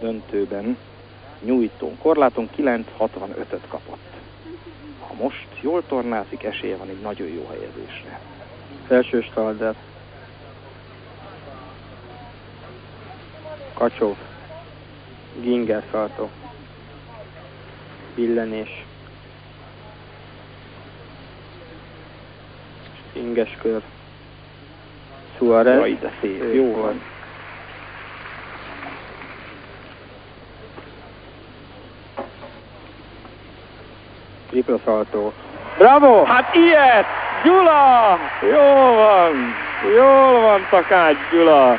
döntőben nyújtón korláton 9.65-öt kapott. Ha most jól tornázik, esélye van egy nagyon jó helyezésre. Felső stalder. Kacsó. Ginger szaltó. Billenés. Inges kör. Suarez. Jaj, de szép, jó van. Tripla szaltó. Bravo! Hát ilyet! Gyula! Jó van! Jól van Takács Gyula!